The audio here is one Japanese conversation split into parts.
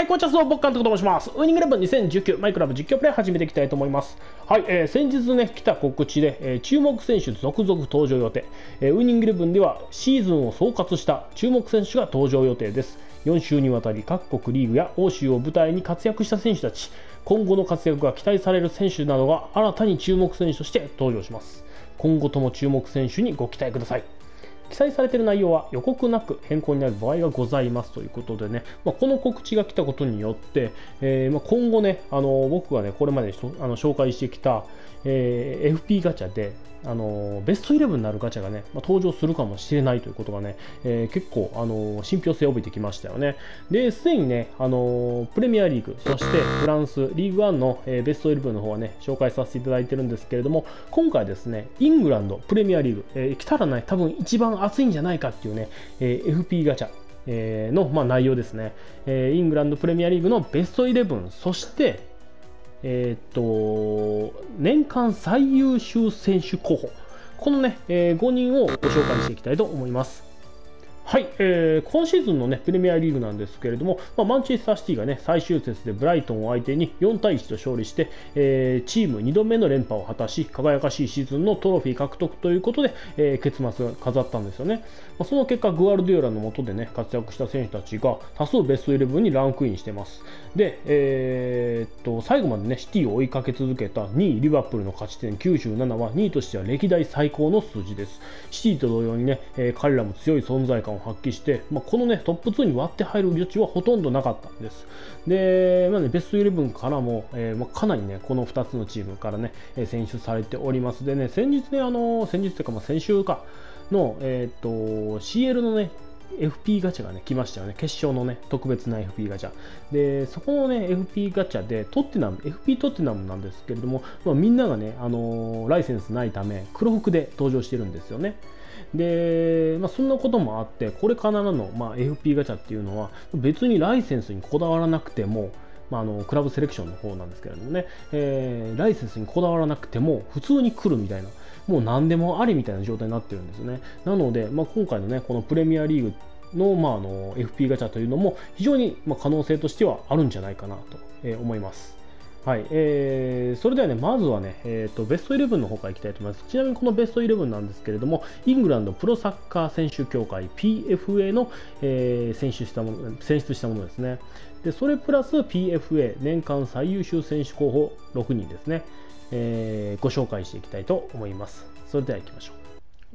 はい、こんにちは、僕監督と申します。ウイニングレブン2019マイクラブ実況プレイ始めていきたいと思います。はい、えー先日ね、来た告知で、えー注目選手続々登場予定。えーウイニングレブンではシーズンを総括した注目選手が登場予定です。4週にわたり各国リーグや欧州を舞台に活躍した選手たち、今後の活躍が期待される選手などが新たに注目選手として登場します。今後とも注目選手にご期待ください。記載されている内容は予告なく変更になる場合がございますということでね、まあ、この告知が来たことによって、えーまあ、今後ね、あの僕がね、これまであの紹介してきた、えー FP ガチャで、あのベストイレブンになるガチャがね、まあ、登場するかもしれないということがね、えー結構、あの信憑性を帯びてきましたよね。で、すでにね、あのプレミアリーグ、そしてフランス、リーグワンの、えーベストイレブンの方はね、紹介させていただいてるんですけれども、今回ですね、イングランドプレミアリーグ、えー来たらね、多分一番熱いんじゃないかっていうね、えー FP ガチャ、えーの、まあ、内容ですね、えーイングランドプレミアリーグのベストイレブン、そして、えーっと、年間最優秀選手候補、このね、え5人をご紹介していきたいと思います。はい、えー今シーズンの、ね、プレミアリーグなんですけれども、まあ、マンチェスターシティが、ね、最終節でブライトンを相手に4対1と勝利して、えーチーム2度目の連覇を果たし、輝かしいシーズンのトロフィー獲得ということで、えー結末を飾ったんですよね。まあ、その結果、グアルディオラの下で、ね、活躍した選手たちが多数ベストイレブンにランクインしてます。で、えーっと最後まで、ね、シティを追いかけ続けた2位リバプールの勝ち点97は2位としては歴代最高の数字です。シティと同様にね、えー彼らも強い存在感を発揮して、まあ、このねトップ2に割って入る余地はほとんどなかったんです。で、まあね、ベストイレブンからも、えーまあ、かなりねこの2つのチームからね、えー選出されております。でね、先日ね、あの先日というか、まあ、先週かの、えーっと CL のね FP ガチャがね、来ましたよね。決勝のね、特別な FP ガチャ。で、そこのね、FP ガチャで、トッテナム、FP トッテナムなんですけれども、まあ、みんながね、あのーライセンスないため、黒服で登場してるんですよね。で、まあ、そんなこともあって、これからの、まあ、FP ガチャっていうのは、別にライセンスにこだわらなくても、まあ、あのクラブセレクションの方なんですけれどもね、えーライセンスにこだわらなくても普通に来るみたいな、もう何でもありみたいな状態になってるんですよね。なので、まあ、今回のね、このプレミアリーグの,、まあ、あの FP ガチャというのも非常に、ま、可能性としてはあるんじゃないかなと、思います。はい、えーそれではね、まずはね、えーと、ベストイレブンの方からいきたいと思います。ちなみにこのベストイレブンなんですけれども、イングランドプロサッカー選手協会 PFA の、えー選出したもの選出したものですね。で、それプラス PFA 年間最優秀選手候補6人ですね、えーご紹介していきたいと思います。それでは行きましょう。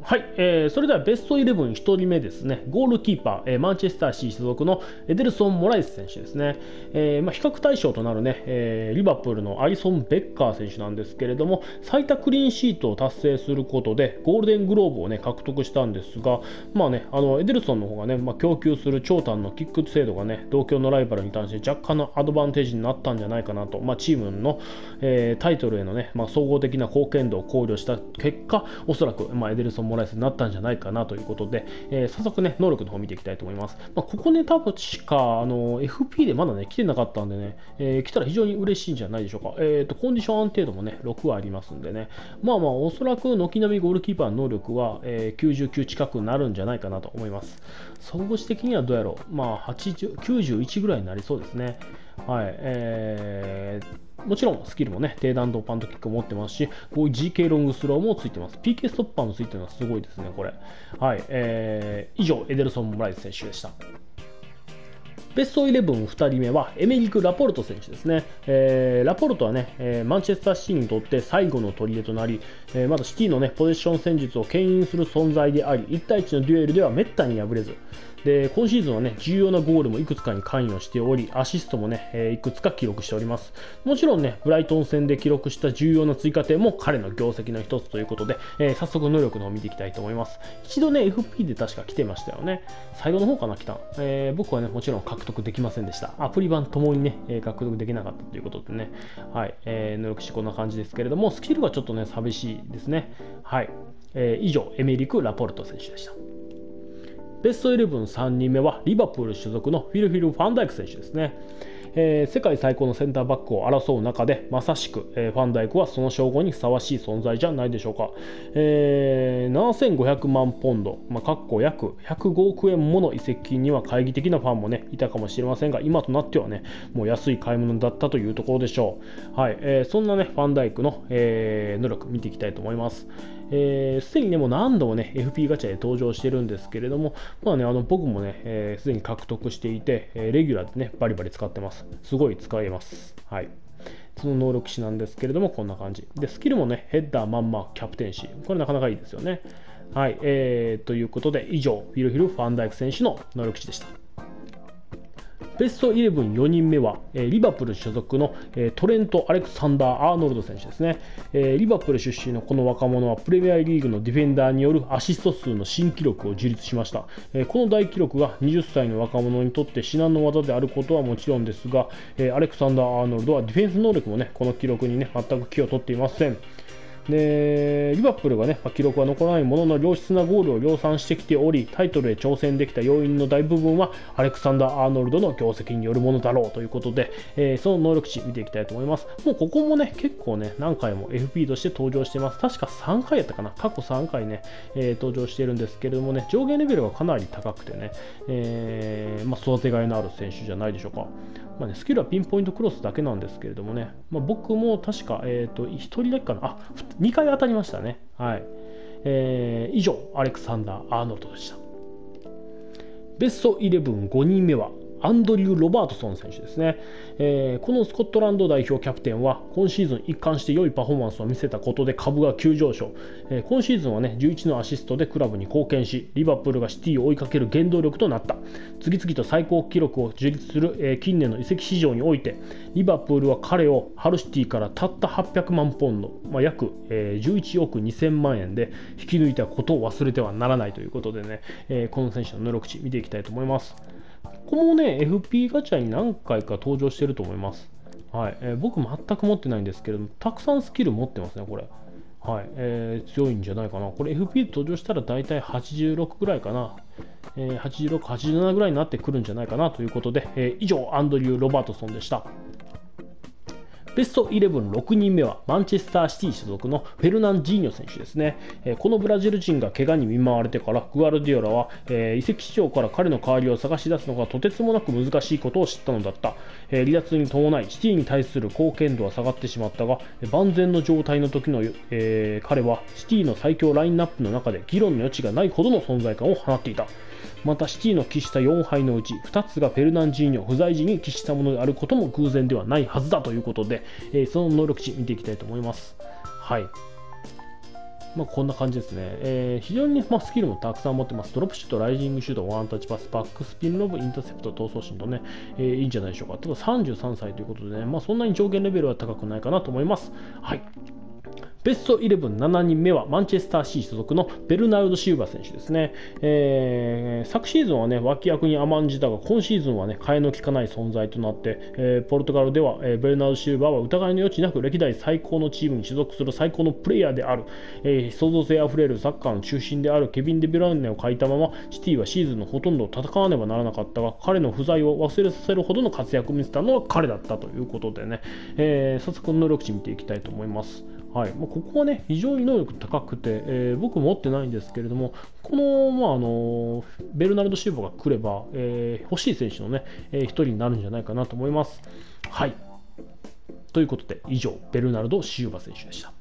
はい、えーそれではベストイレブン1人目ですね、ゴールキーパー、えーマンチェスターシー所属のエデルソン・モライス選手ですね、えーまあ、比較対象となるね、えーリバプールのアリソン・ベッカー選手なんですけれども、最多クリーンシートを達成することで、ゴールデングローブをね、獲得したんですが、まあね、あのエデルソンの方がね、まあ、供給する長短のキック精度がね、同郷のライバルに対して若干のアドバンテージになったんじゃないかなと、まあ、チームの、えータイトルへのね、まあ、総合的な貢献度を考慮した結果、おそらく、まあ、エデルソン・モライスになったんじゃないかなということで、えー早速ね、能力の方を見ていきたいと思います。まあ、ここね、多分しか、あの、FP でまだね、来てなかったんでね、えー来たら非常に嬉しいんじゃないでしょうか。えっ、と、コンディション安定度もね、6はありますんでね、まあまあ、おそらく軒並みゴールキーパーの能力は、えー99近くなるんじゃないかなと思います。総合値的にはどうやろう、まあ、80 91ぐらいになりそうですね。はい、えーもちろんスキルもね、低弾道パントキックを持ってますし、こういう GK ロングスローもついてます。PK ストッパーもついてるのはすごいですね、これ。はい、えー以上、エデルソン・モライス選手でした。ベストイレブン2人目はエメリク・ラポルト選手ですね。えーラポルトはね、えーマンチェスターシティにとって最後の砦となり、えーまだシティのね、ポゼッション戦術を牽引する存在であり、1対1のデュエルではめったに敗れず、で今シーズンはね、重要なゴールもいくつかに関与しており、アシストもね、えいくつか記録しております。もちろんね、ブライトン戦で記録した重要な追加点も彼の業績の一つということで、えー早速能力の方を見ていきたいと思います。一度ね、FP で確か来てましたよね。最後の方かな、来た。えー僕はね、もちろん獲得できませんでした。アプリ版ともにね、え獲得できなかったということでね、はい、えー能力値こんな感じですけれども、スキルはちょっとね、寂しいですね。はい。えー以上、エメリク・ラポルト選手でした。ベストイレブン3人目はリバプール所属のフィルフィル・ファンダイク選手ですね。えー、世界最高のセンターバックを争う中でまさしく、えー、ファンダイクはその称号にふさわしい存在じゃないでしょうか、えー、7500万ポンド、まあ、かっこ約105億円もの移籍金には懐疑的なファンもねいたかもしれませんが今となってはねもう安い買い物だったというところでしょう、はいえー、そんなねファンダイクの、えー、能力見ていきたいと思います、えー、すでにね、もう何度もね、FP ガチャで登場してるんですけれども、まあね、あの僕もね、す、えー、で、に獲得していて、え、レギュラーでね、バリバリ使ってます。すごい使えます。はい。その能力値なんですけれども、こんな感じ。で、スキルもね、ヘッダー、マンマ、キャプテンシー。これなかなかいいですよね。はい。えー、ということで、以上、フィルヒル・ファンダイク選手の能力値でした。ベストイレブン4人目は、え、リバプール所属の、え、トレント・アレクサンダー・アーノルド選手ですね、え、リバプール出身のこの若者はプレミアリーグのディフェンダーによるアシスト数の新記録を樹立しました、えこの大記録が20歳の若者にとって至難の技であることはもちろんですが、えアレクサンダー・アーノルドはディフェンス能力もねこの記録にね全く気を取っていません。でリバプールがね、ま、記録は残らないものの良質なゴールを量産してきておりタイトルへ挑戦できた要因の大部分はアレクサンダー・アーノルドの業績によるものだろうということで、えー、その能力値見ていきたいと思います。もうここもね結構ね何回も FP として登場してます。確か3回やったかな。過去3回ね、えー、登場しているんですけれどもね上限レベルがかなり高くてね、えー、まあ、育てがいのある選手じゃないでしょうか。まあね、スキルはピンポイントクロスだけなんですけれどもね、まあ、僕も確か、えーと、1人だけかな、あ2回当たりましたね。はいえー、以上、アレクサンダー・アーノルドでした。ベストイレブン5人目は、アンドリュー・ロバートソン選手ですね、えー、このスコットランド代表キャプテンは今シーズン一貫して良いパフォーマンスを見せたことで株が急上昇、えー、今シーズンは、ね、11のアシストでクラブに貢献しリバプールがシティを追いかける原動力となった。次々と最高記録を樹立する、えー、近年の移籍市場においてリバプールは彼をハルシティからたった800万ポンド、まあ、約、えー、11億2000万円で引き抜いたことを忘れてはならないということでね、えー、この選手の能力値見ていきたいと思います。こもね、FP ガチャに何回か登場してると思います。はいえー、僕全く持ってないんですけれども、たくさんスキル持ってますね、これ。はいえー、強いんじゃないかな。これ FP 登場したら大体86ぐらいかな。えー、86、87ぐらいになってくるんじゃないかなということで、えー、以上、アンドリュー・ロバートソンでした。ベストイレブン6人目はマンチェスターシティ所属のフェルナンジーニョ選手ですね、え、このブラジル人が怪我に見舞われてからグアルディオラは、えー、移籍市場から彼の代わりを探し出すのがとてつもなく難しいことを知ったのだった、え、離脱に伴いシティに対する貢献度は下がってしまったが万全の状態の時の、え彼はシティの最強ラインナップの中で議論の余地がないほどの存在感を放っていた。またシティの喫した4敗のうち2つがフェルナンジーニョ不在時に喫したものであることも偶然ではないはずだということで、えー、その能力値見ていきたいと思います。はい。まあ、こんな感じですね。えー、非常に、まあ、スキルもたくさん持ってます。ドロップシュート、ライジングシュート、ワンタッチパス、バックスピンロブ、インターセプト、闘争心とね、えー、いいんじゃないでしょうか。ただ33歳ということでね、まあ、そんなに上限レベルは高くないかなと思います。はい。ベストイレブン7人目はマンチェスターシー所属のベルナルド・シウバ選手ですね、えー、昨シーズンはね脇役に甘んじたが今シーズンはね替えの利かない存在となって、えー、ポルトガルでは、えー、ベルナルド・シウバは疑いの余地なく歴代最高のチームに所属する最高のプレイヤーである、えー、創造性あふれるサッカーの中心であるケビン・デ・ブラウネを欠いたままシティはシーズンのほとんどを戦わねばならなかったが彼の不在を忘れさせるほどの活躍を見せたのは彼だったということでね、えー、早速能力値見ていきたいと思います。はいまあ、ここはね、非常に能力高くて、えー、僕持ってないんですけれども、この、まあ、あのベルナルド・シューボが来れば、えー、欲しい選手のね、えー、人になるんじゃないかなと思います。はい。ということで、以上、ベルナルド・シウバ選手でした。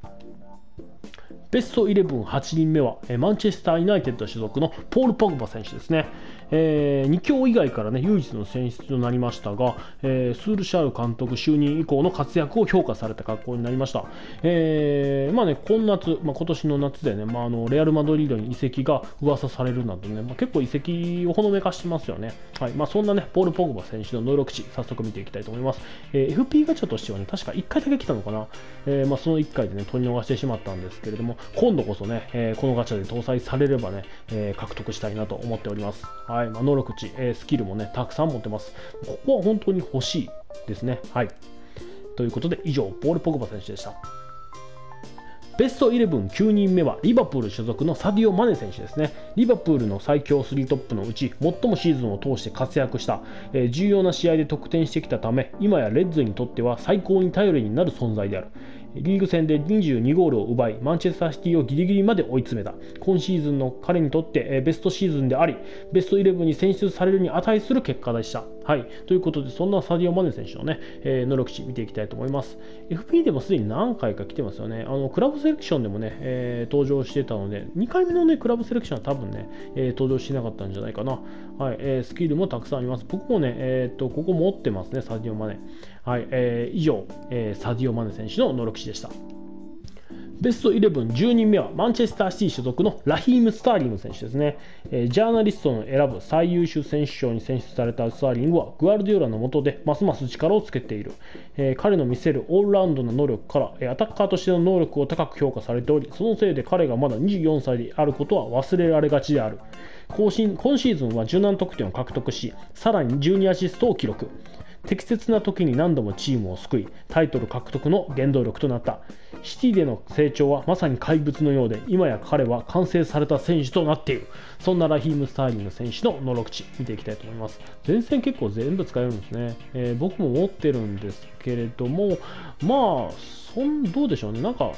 ベストイレブン8人目は、えマンチェスター・ユナイテッド所属のポール・ポグバ選手ですね。えー、2強以外から、ね、唯一の選出となりましたが、えー、スールシャール監督就任以降の活躍を評価された格好になりました。えーまあね、今夏、まあ、今年の夏でね、まあ、あのレアル・マドリードに移籍が噂されるなどね、まあ、結構移籍をほのめかしてますよね。はいまあ、そんなね、ポール・ポグバ選手の能力値、早速見ていきたいと思います。えー、FP ガチャとしてはね、確か1回だけ来たのかな。えーまあ、その1回でね、取り逃してしまったんですけれども、今度こそね、えー、このガチャで搭載されればね、えー、獲得したいなと思っております。はいまあ、能力値、え、スキルもね、たくさん持ってます。ここは本当に欲しいですね。はい。ということで、以上、ポール・ポグバ選手でした。ベストイレブン9人目はリバプール所属のサディオ・マネ選手ですね。リバプールの最強3トップのうち最もシーズンを通して活躍した、えー、重要な試合で得点してきたため、今やレッズにとっては最高に頼りになる存在である。リーグ戦で22ゴールを奪い、マンチェスターシティをギリギリまで追い詰めた。今シーズンの彼にとってベストシーズンであり、ベストイレブンに選出されるに値する結果でした。はい。ということで、そんなサディオ・マネ選手のね、えー、能力値見ていきたいと思います。FP でもすでに何回か来てますよね。あの、クラブセレクションでもね、えー、登場してたので、2回目のね、クラブセレクションは多分ね、えー、登場してなかったんじゃないかな。はい。えー、スキルもたくさんあります。僕もね、えっと、ここ持ってますね、サディオ・マネ。はい。えー、以上、えー、サディオ・マネ選手の能力値でした。ベスト11、10人目はマンチェスターシティ所属のラヒーム・スターリング選手ですね、えー、ジャーナリストの選ぶ最優秀選手賞に選出されたスターリングはグアルディオラの下でますます力をつけている、えー、彼の見せるオールラウンドな能力から、え、アタッカーとしての能力を高く評価されておりそのせいで彼がまだ24歳であることは忘れられがちである今シーズンは17得点を獲得しさらに12アシストを記録適切な時に何度もチームを救いタイトル獲得の原動力となった。シティでの成長はまさに怪物のようで今や彼は完成された選手となっている。そんなラヒーム・スターリング選手の能力値見ていきたいと思います。前線結構全部使えるんですね、えー、僕も持ってるんですけれどもまあそんどうでしょうね。なんか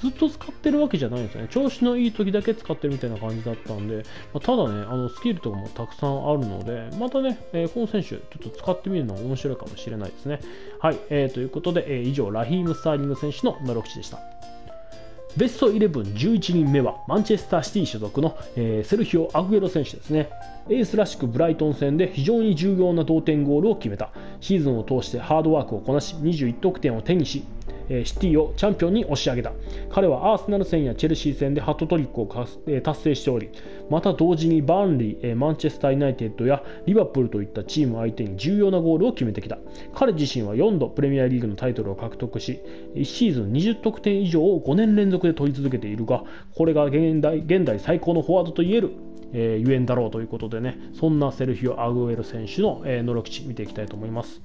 ずっと使ってるわけじゃないんですよね。調子のいい時だけ使ってるみたいな感じだったんで、まあ、ただね、あのスキルとかもたくさんあるので、またね、えー、この選手、ちょっと使ってみるのも面白いかもしれないですね。はい、えー、ということで、えー、以上、ラヒーム・スターリング選手の能力値でした。ベスト11、11人目はマンチェスターシティ所属の、えー、セルヒオ・アグエロ選手ですね。エースらしくブライトン戦で非常に重要な同点ゴールを決めた。シーズンを通してハードワークをこなし、21得点を手にし、シティをチャンピオンに押し上げた彼はアーセナル戦やチェルシー戦でハットトリックを達成しておりまた同時にバーンリーマンチェスター・ユナイテッドやリバプールといったチーム相手に重要なゴールを決めてきた彼自身は4度プレミアリーグのタイトルを獲得し1シーズン20得点以上を5年連続で取り続けているがこれが現代現代最高のフォワードといえるえー、ゆえんだろうということでね、そんなセルフィオ・アグエル選手の、えー、能力値見ていきたいと思います。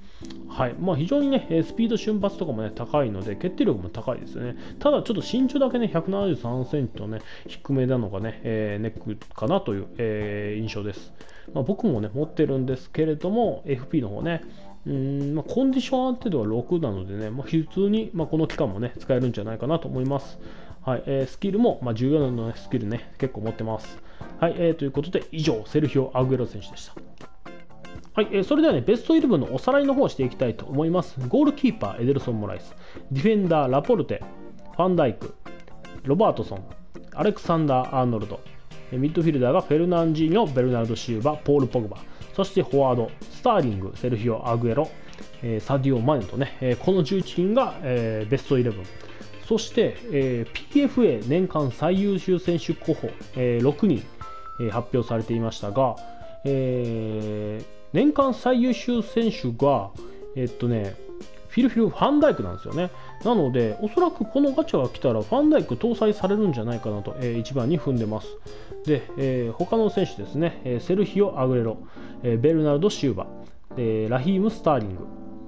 はいまあ、非常にね、スピード瞬発とかもね、高いので、決定力も高いですよね。ただ、ちょっと身長だけね、173センチとね、低めなのがね、えー、ネックかなという、えー、印象です。まあ、僕もね、持ってるんですけれども、FP の方ね、うんまあ、コンディション安定度は6なのでね、まあ、普通に、まあ、この期間もね、使えるんじゃないかなと思います。はいえー、スキルも、まあ、重要な、スキルね、結構持ってます。はい、えー、ということで、以上、セルヒオ・アグエロ選手でした。はい、えー、それではね、ベスト11のおさらいの方をしていきたいと思います。ゴールキーパー、エデルソン・モライス、ディフェンダー、ラポルテ、ファンダイク、ロバートソン、アレクサンダー・アーノルド、ミッドフィルダーがフェルナンジーニョ、ベルナルド・シウバ、ポール・ポグバ、そしてフォワード、スターリング、セルヒオ・アグエロ、えー、サディオ・マネとね、えー、この11人が、えー、ベスト11。そして、えー、PFA 年間最優秀選手候補、えー、6人、えー、発表されていましたが、えー、年間最優秀選手が、えっとね、フィルフィル・ファンダイクなんですよね。なので、おそらくこのガチャが来たら、ファンダイク搭載されるんじゃないかなと、えー、一番に踏んでます。で、えー、他の選手ですね、えー、セルヒオ・アグレロ、えー、ベルナルド・シューバ、えー、ラヒーム・スターリング、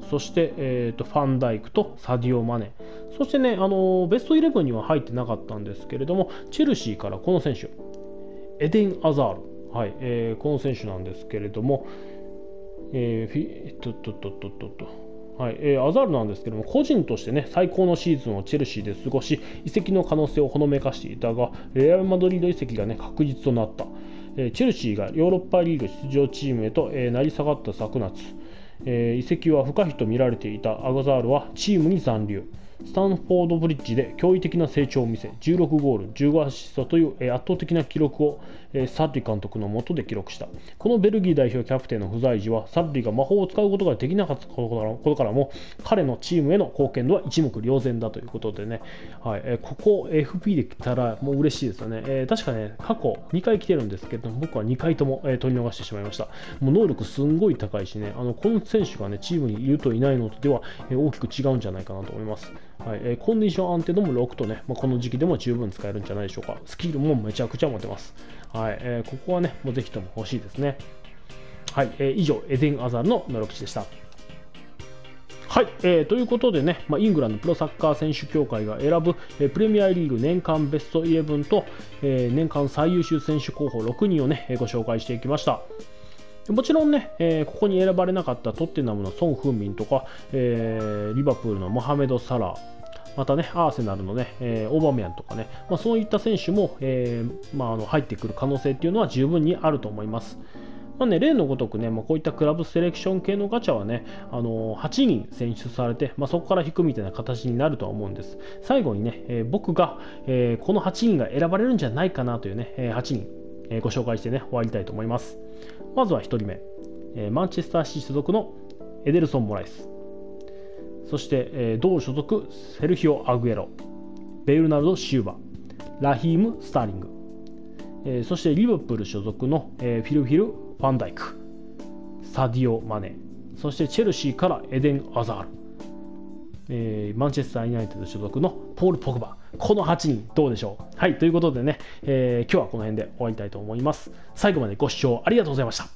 そして、えーと、ファンダイクとサディオ・マネ、そしてね、あのベストイレブンには入ってなかったんですけれども、チェルシーからこの選手、エデン・アザール、はいえー、この選手なんですけれども、えー、フィっとっとっとっとっと。はいえー、アザールなんですけども、個人としてね、最高のシーズンをチェルシーで過ごし、移籍の可能性をほのめかしていたが、レアル・マドリード移籍がね、確実となった。えー、チェルシーがヨーロッパリーグ出場チームへと、えー、成り下がった昨夏、えー、移籍は不可避と見られていたアガザールはチームに残留。スタンフォードブリッジで驚異的な成長を見せ16ゴール15アシストという圧倒的な記録をサッリ監督の下で記録した。このベルギー代表キャプテンの不在時はサッリが魔法を使うことができなかったことからも彼のチームへの貢献度は一目瞭然だということでね、はいここ FP で来たらもう嬉しいですよね、確かね過去2回来てるんですけど僕は2回とも、取り逃してしまいました。もう能力すんごい高いしねあのこの選手がねチームにいるといないのとでは、大きく違うんじゃないかなと思います。はいえー、コンディション安定度も6とね、まあ、この時期でも十分使えるんじゃないでしょうか。スキルもめちゃくちゃ持てます。はい、えー、ここはね、もうぜひとも欲しいですね。はい、えー、以上、エデン・アザールの能力値でした。はい、えー、ということでね、まあ、イングランドプロサッカー選手協会が選ぶ、えー、プレミアリーグ年間ベストイレブンと、えー、年間最優秀選手候補6人をね、えご紹介していきました。もちろんね、えー、ここに選ばれなかったトッテナムのソン・フンミンとか、えー、リバプールのモハメド・サラーまたね、アーセナルのね、えー、オバメアンとかね、まあ、そういった選手も、えーまあ、あの入ってくる可能性っていうのは十分にあると思います。まあね、例のごとくね、まあ、こういったクラブセレクション系のガチャはね、あのー、8人選出されて、まあ、そこから引くみたいな形になるとは思うんです。最後にね、えー、僕が、えー、この8人が選ばれるんじゃないかなというね、え8人、えご紹介してね、終わりたいと思います。まずは1人目、えマンチェスターシー所属のエデルソン・モライス。そして、え同所属セルヒオ・アグエロ、ベルナルド・シューバ、ラヒーム・スターリング、えそしてリバプール所属の、えフィル・フィル・ファンダイク、サディオ・マネ、そしてチェルシーからエデン・アザール、えー、マンチェスター・ユナイテッド所属のポール・ポグバ、この8人どうでしょう？はいということでね、えー、今日はこの辺で終わりたいと思います。最後までご視聴ありがとうございました。